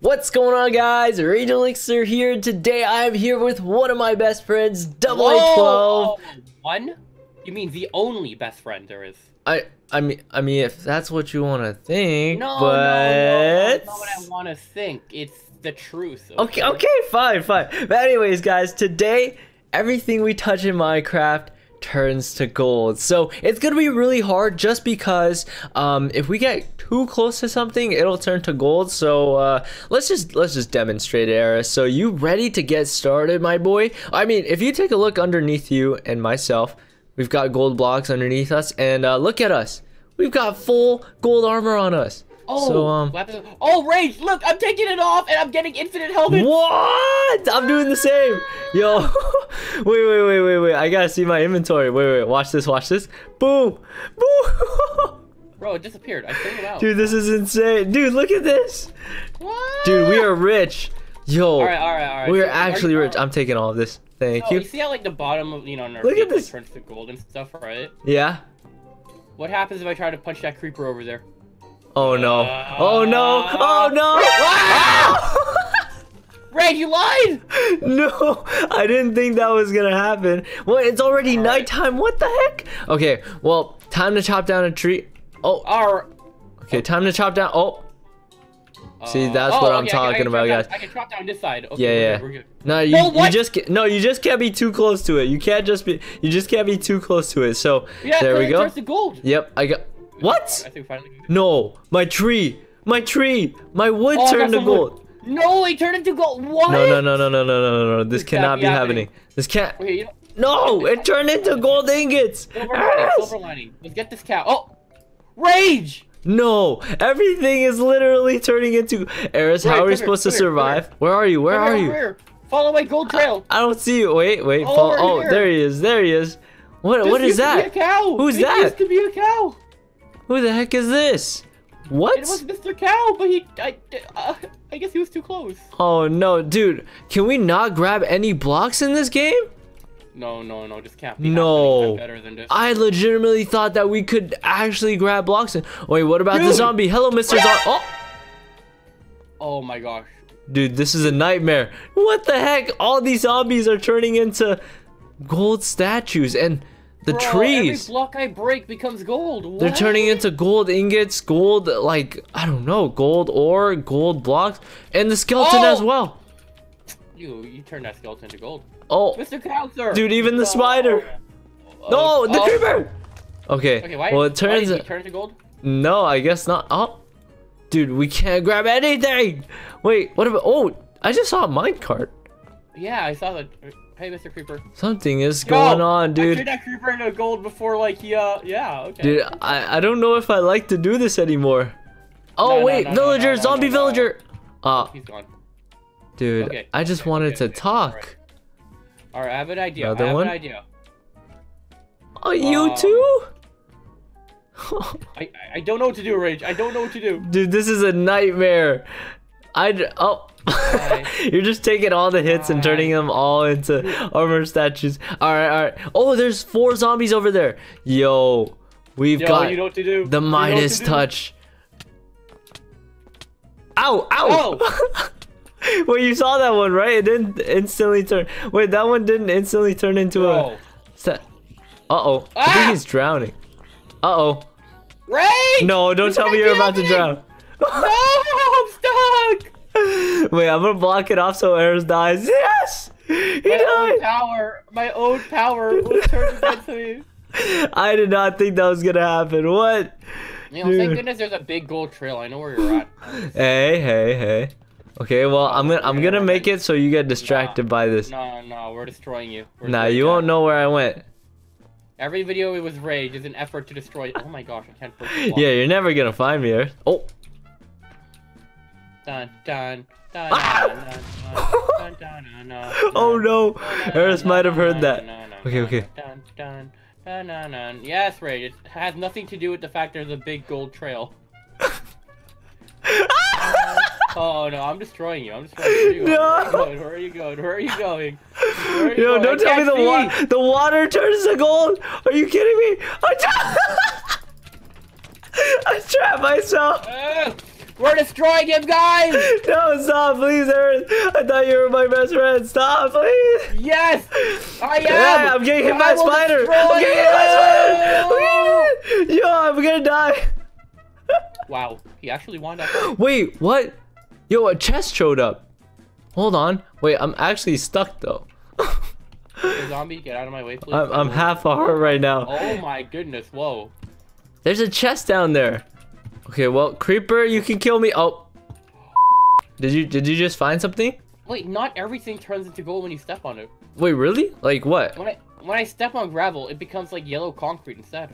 What's going on guys? Rage Elixir here today I'm here with one of my best friends, Double A12. One? You mean the only best friend there is? I I mean I mean if that's what you want to think, No, but no, no, that's not what I want to think. It's the truth. Okay, okay, fine, fine. But anyways, guys, today everything we touch in Minecraft turns to gold. So it's gonna be really hard just because um, if we get too close to something, it'll turn to gold. So uh, let's just let's just demonstrate it, Eris. So you ready to get started, my boy? I mean, if you take a look underneath you and myself, we've got gold blocks underneath us, and uh, look at us. We've got full gold armor on us. Oh, so um. oh, Rage! Look, I'm taking it off and I'm getting infinite helmets. What? I'm doing the same. Yo, wait, wait, wait, wait, wait. I gotta see my inventory. Wait, wait, watch this, watch this. Boom, boom. Bro, it disappeared. I cleaned it out. Dude, this is insane. Dude, look at this. What? Dude, we are rich. Yo, All right, all right, all right. we are So, actually are rich. I'm taking all of this. Thank Oh, you. you see how like the bottom of you know, our Look at this. turns to gold and stuff, right? Yeah. What happens if I try to punch that creeper over there? Oh no. Oh no. Oh no. Rage, you lied! no, I didn't think that was gonna happen. Well, it's already All right. nighttime. What the heck? Okay, well, time to chop down a tree. Oh, Our okay, time to chop down. Oh, See, uh, that's oh, what I'm okay, I can- I talking can about, down- guys. I can chop down this side. Okay, Yeah, we're yeah. Good, we're good. no, you, Oh, you just no, you just can't be too close to it. You can't just be, you just can't be too close to it. So Yeah, there we go. turns to gold. Yep, I got. What? No, my tree, my tree, my wood oh, turned to gold. Wood. No, it turned into gold. What? No, no, no, no, no, no, no, no. This, this cannot be, happening. happening. This can't. Wait, you know... No, it turned into gold ingots. Silver lining, silver lining. Let's get this cow. Oh, rage. No, everything is literally turning into. Eris, how are we supposed here, to survive? Where are you? Where are here, you? Here. Follow my gold trail. I, I, don't see you. Wait, wait. Follow, oh, there he is. There he is. What? This what is that? Who's this that? Used to be a cow. Who the heck is this? What? It was Mr. Cow, but he, I, uh, I guess he was too close. Oh no, dude. Can we not grab any blocks in this game? No, no, no, just can't be No. Better than this. I legitimately thought that we could actually grab blocks. In- Wait, what about the zombie? Hello, Mr. Zombie. Oh, Oh my gosh. dude, this is a nightmare. What the heck? All these zombies are turning into gold statues and the Bro, trees. Every block I break becomes gold. They're turning into gold ingots, gold, like, I don't know, gold ore, gold blocks, and the skeleton Oh! as well. You, you turned that skeleton to gold. Oh, Mr. Cow. Dude, even the No. spider. Oh. no, oh. the oh. creeper. Okay, Okay, why? well, it turns. did he turn to gold? No, I guess not. Oh, dude, we can't grab anything. Wait, what about? Oh, I just saw a minecart. Yeah, I saw that. Hey, Mr. Creeper. Something is going Yo, on, I dude. turned that creeper into gold before, like, he, uh, yeah, okay. Dude, I, I don't know if I like to do this anymore. Oh No, wait, no, no, villager, zombie villager. Ah, He's gone. dude, Okay, I just okay, wanted okay, to talk. alright. Alright, I have an idea. Another I have one? an idea. Oh, you Um, too? I, I- I don't know what to do, Rage. I don't know what to do. Dude, this is a nightmare. I oh. You're just taking all the hits and turning them all into armor statues. All right, all right. Oh, there's four zombies over there. Yo, we've Yo, got you know what to do. the You know what to Midas do. touch. Ow, ow. Oh! Wait, you saw that one, right? It didn't instantly turn. Wait, that one didn't instantly turn into Bro. a set. Uh-oh. I Ah! think he's drowning. Uh-oh. Rage! No, don't tell me you're about to drown. No! Wait, I'm gonna block it off so Eris dies. Yes! He My own power, my own power was turned against me. I did not think that was gonna happen. What? You know, thank goodness there's a big gold trail. I know where you're at. Hey, hey, hey. Okay, well, I'm gonna I'm gonna make it so you get distracted by this. No, no, we're destroying you. We're Nah, you won't know where I went. Every video it was rage is an effort to destroy. Oh my gosh, I can't. Yeah, you're never gonna find me, Eris. Oh, Dun dun dun Ah! dun dun dun dun dun dun. oh no, Eris might have heard that. Okay, okay. Dun dun dun dun dun. Yes, Rage. It has nothing to do with the fact there's a big gold trail. Oh no, I'm destroying you. I'm destroying you. Where are you going? Where are you going? Where are you going? Where are you Yo, going? don't tell me the water the water turns to gold. Are you kidding me? I, tra- I trapped myself. We're destroying him, guys! No, stop, please, Aaron. I thought you were my best friend. Stop, please. Yes! I am! Yeah, I'm getting hit I by a spider. destroy I'm getting hit by a spider. you! Look. Yo, I'm gonna die. Wow, he actually wound up. Wait, what? Yo, a chest showed up. Hold on. Wait, I'm actually stuck though. Hey, zombie, get out of my way, please. I'm, I'm half a heart right now. Oh my goodness, whoa. There's a chest down there. Okay, well, creeper, you can kill me. Oh. Did you did you just find something? Wait, not everything turns into gold when you step on it. Wait, really? Like what? When I when I step on gravel, it becomes like yellow concrete instead.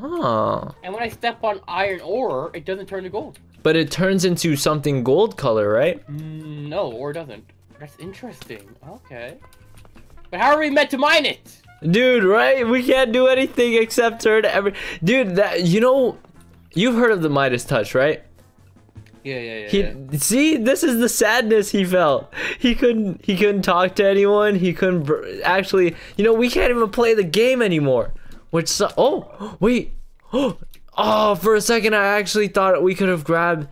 Huh. And when I step on iron ore, it doesn't turn to gold. But it turns into something gold color, right? Mm, no, ore doesn't. That's interesting. Okay. But how are we meant to mine it? Dude, right? We can't do anything except turn every Dude, that you know you've heard of the Midas touch, right? Yeah, yeah, yeah. He yeah. see, this is the sadness he felt. He couldn't he couldn't talk to anyone. He couldn't br- actually, you know, we can't even play the game anymore. Which oh, wait. Oh, for a second I actually thought we could have grabbed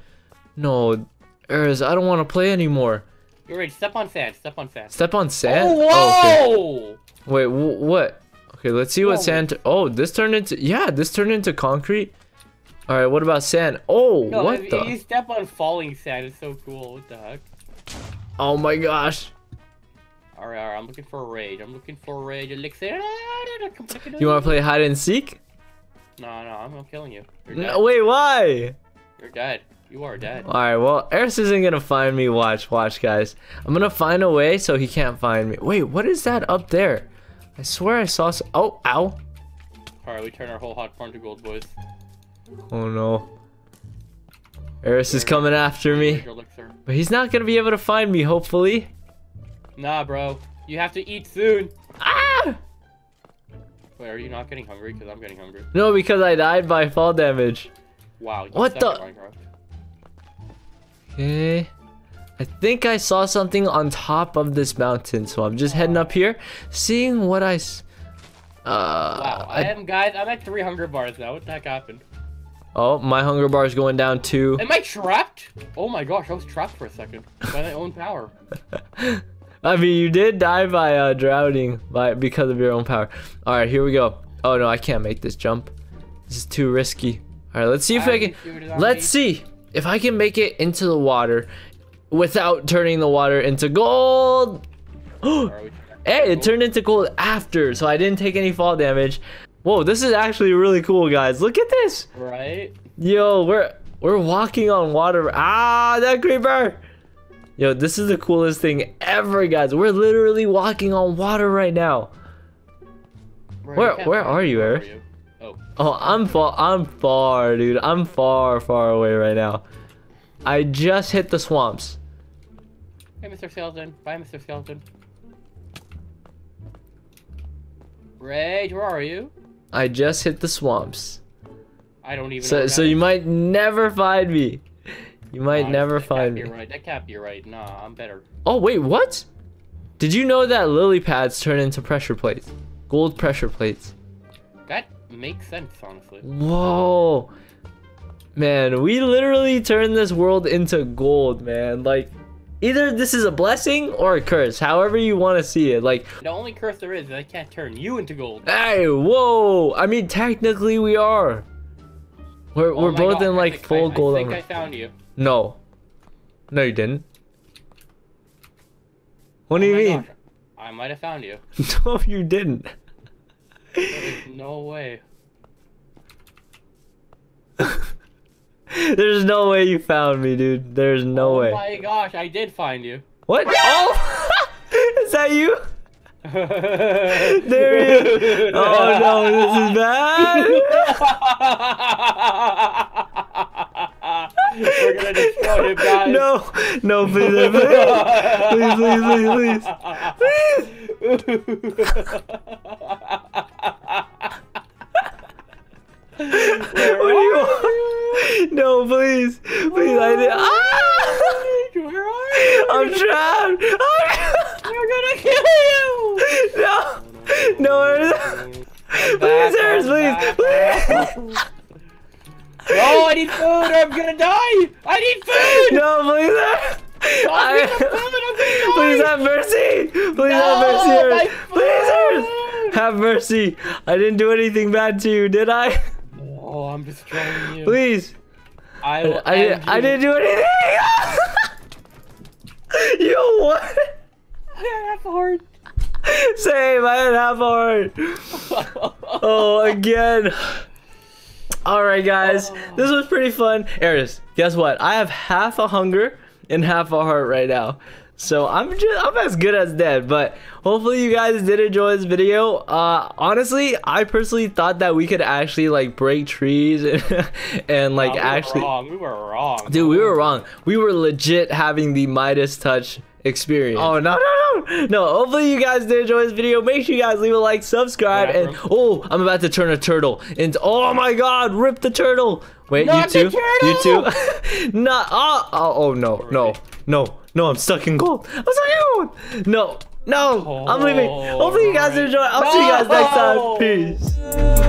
No, Erz, I don't want to play anymore. You're right. Step on sand. Step on sand. Step on sand? Oh, oh, okay. whoa! Wait, wh- what? Okay, let's see what Whoa. sand. oh, this turned into. Yeah, this turned into concrete. All right, what about sand? Oh, No, what if, the? if you step on falling sand, it's so cool. What the heck? Oh my gosh. Alright, alright, I'm looking for a raid. I'm looking for a raid. Elixir. You want to play hide and seek? No, no, I'm not killing you. You're dead. No, wait, why? You're dead. You are dead. All right, well, Eris isn't gonna find me. Watch, watch, guys. I'm gonna find a way so he can't find me. Wait, what is that up there? I swear I saw. Some... Oh, ow. Alright, we turn our whole hot farm to gold, boys. Oh no. Eris is coming after me, but he's not gonna be able to find me. Hopefully. Nah, bro. You have to eat soon. Ah! Wait, are you not getting hungry? Because I'm getting hungry. No, because I died by fall damage. Wow. What the- Okay. I think I saw something on top of this mountain, so I'm just heading up here, seeing what I. s- Uh, Wow, I, I- am, guys, I'm at 300 bars now. What the heck happened? Oh, my hunger bar is going down too. Am I trapped? Oh my gosh, I was trapped for a second by my own power. I mean, you did die by uh, drowning by because of your own power. All right, here we go. Oh no, I can't make this jump. This is too risky. All right, let's see if I, I can. see what it is on Let's see if I can make it into the water without turning the water into gold. Hey, it turned into gold after, so I didn't take any fall damage. Whoa, this is actually really cool, guys. Look at this. Right? Yo, we're we're walking on water. Ah, that creeper. Yo, this is the coolest thing ever, guys. We're literally walking on water right now. Bro, Where- where are you, Eric? are you? Oh, Oh, I'm far. I'm far, dude. I'm far, far away right now. I just hit the swamps. hey, Mr. Skeleton. Bye, Mr. Skeleton. Rage, where are you? I just hit the swamps. I don't even. So, so you is. might never find me. You might Nah, never find can't me. Be right. That can't be right. Nah, I'm better. Oh wait, what? Did you know that lily pads turn into pressure plates? Gold pressure plates. That makes sense, honestly. Whoa. Man, we literally turned this world into gold, man. Like, either this is a blessing or a curse, however you want to see it. Like, The only curse there is is I can't turn you into gold. hey, whoa. I mean, technically we are. We're, Oh we're both gosh, in like full I, gold I think armor. I found you. No. No, you didn't. What do Oh you mean? gosh, I might have found you. no, you didn't. There is no way. There's no way you found me, dude. There's no oh way. Oh my gosh, I did find you. What? Oh! is that you? there he is. Oh no, this is bad. We're gonna destroy him, guys. No, no, please, please, please, please, please, please. Die. I need food. No, please. Have, the food, please have mercy. Please No, have mercy. Please, have mercy. I didn't do anything bad to you, did I? Oh, I'm destroying you. Please. I, will I, end I didn't do anything. you what? I have a heart. Same. I had half a heart. Oh, again. All right, guys. This was pretty fun. Eris, guess what? I have half a hunger and half a heart right now. So I'm just I'm as good as dead. But hopefully you guys did enjoy this video. Uh, honestly, I personally thought that we could actually like break trees and, and like Nah, we actually. were wrong. We were wrong. Dude, we were wrong. We were legit having the Midas touch experience. Oh no no no! Hopefully you guys did enjoy this video. Make sure you guys leave a like, subscribe, Yeah, and oh, I'm about to turn a turtle into. Oh my God! Rip the turtle. Wait, Not you too? You too? Not. Oh, oh oh no no no no! I'm stuck in gold. I'm stuck in gold. No no! I'm leaving. Hopefully you guys Alright. enjoy. I'll see you guys next time. Peace.